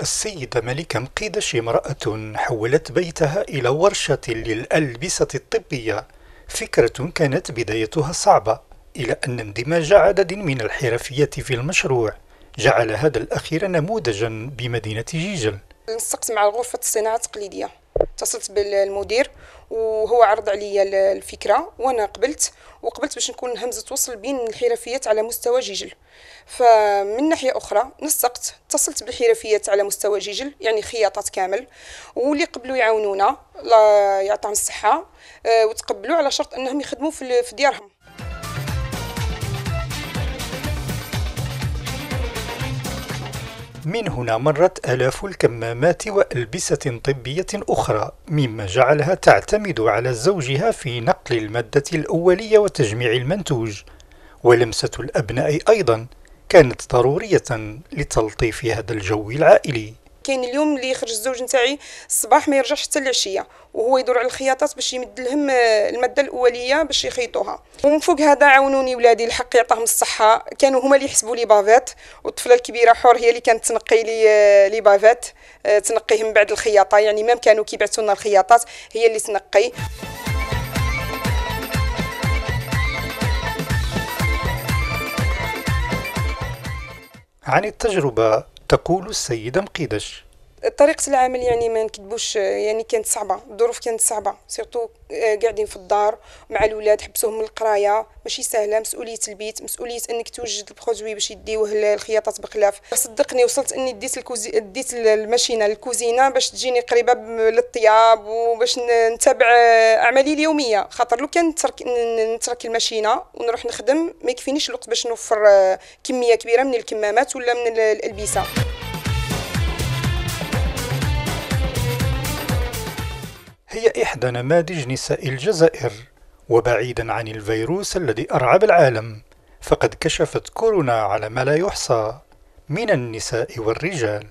السيدة ملكة مقيدش امرأة حولت بيتها إلى ورشة للألبسة الطبية. فكرة كانت بدايتها صعبة إلى أن اندماج عدد من الحرفيات في المشروع. جعل هذا الأخير نموذجا بمدينة جيجل. نسقت مع غرفة الصناعة التقليدية. اتصلت بالمدير وهو عرض عليا الفكرة وأنا قبلت وقبلت باش نكون همزة وصل بين الحرفيات على مستوى جيجل. فمن ناحية أخرى نسقت اتصلت بالحرفيات على مستوى جيجل يعني خياطات كامل واللي قبلوا يعاونونا الله يعطيهم الصحة آه، وتقبلوا على شرط أنهم يخدموا في ديارهم. من هنا مرت آلاف الكمامات وألبسة طبية أخرى مما جعلها تعتمد على زوجها في نقل المادة الأولية وتجميع المنتوج. ولمسة الأبناء أيضا كانت ضرورية لتلطيف هذا الجو العائلي. كاين اليوم اللي يخرج الزوج نتاعي الصباح ما يرجعش حتى العشيه وهو يدور على الخياطات باش يمد لهم المادة الأولية باش يخيطوها. ومن فوق هذا عاونوني ولادي الحق يعطيهم الصحة. كانوا هما اللي يحسبوا لي بافات والطفلة الكبيرة حور هي اللي كانت تنقي لي لي بافات آه، تنقيهم بعد الخياطة. يعني مام كانوا كيبعثوا لنا الخياطات هي اللي تنقي. عن التجربة تقول السيدة مقيدش. طريقة العمل يعني ما نكذبوش يعني كانت صعبة الظروف كانت صعبة surtout آه، قاعدين في الدار مع الولاد حبسوهم من القراية ماشي سهلة مسؤولية البيت مسؤولية إنك توجد ال produit باش يديوه الخياطات بخلاف صدقني وصلت إني ديت الكوزي ديت الماشينة للكوزينة باش تجيني قريبة للطياب وباش نتابع أعمالي اليومية. خاطر لو كان نترك نترك الماشينة ونروح نخدم ما يكفينيش الوقت باش نوفر آه، كمية كبيرة من الكمامات ولا من الألبسة. هي إحدى نماذج نساء الجزائر وبعيدا عن الفيروس الذي أرعب العالم فقد كشفت كورونا على ما لا يحصى من النساء والرجال.